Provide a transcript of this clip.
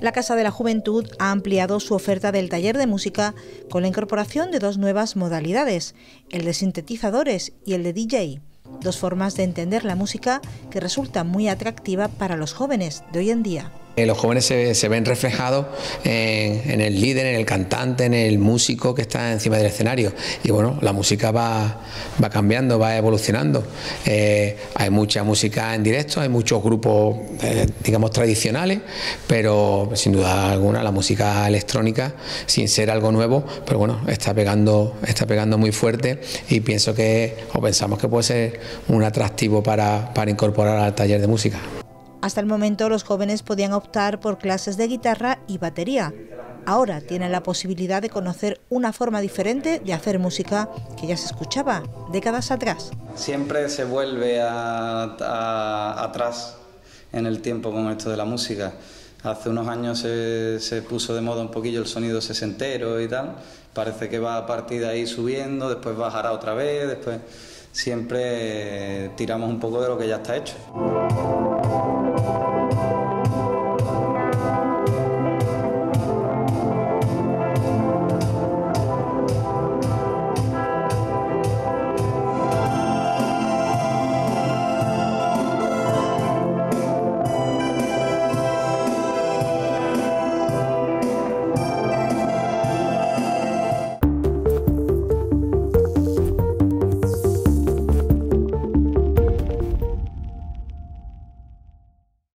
La Casa de la Juventud ha ampliado su oferta del taller de música con la incorporación de dos nuevas modalidades, el de sintetizadores y el de DJ, dos formas de entender la música que resulta muy atractiva para los jóvenes de hoy en día. Eh, los jóvenes se, ven reflejados en, el líder, en el cantante, en el músico que está encima del escenario. Y bueno, la música va, cambiando, va evolucionando. Eh, hay mucha música en directo, hay muchos grupos, eh, digamos, tradicionales, pero sin duda alguna la música electrónica, sin ser algo nuevo, pero bueno, está pegando, está pegando muy fuerte y pienso que, o pensamos que puede ser un atractivo para incorporar al taller de música. Hasta el momento los jóvenes podían optar por clases de guitarra y batería. Ahora tienen la posibilidad de conocer una forma diferente de hacer música que ya se escuchaba décadas atrás. Siempre se vuelve atrás en el tiempo con esto de la música. Hace unos años se, se, puso de moda un poquillo el sonido sesentero y tal. Parece que va a partir de ahí subiendo, después bajará otra vez, después siempre tiramos un poco de lo que ya está hecho.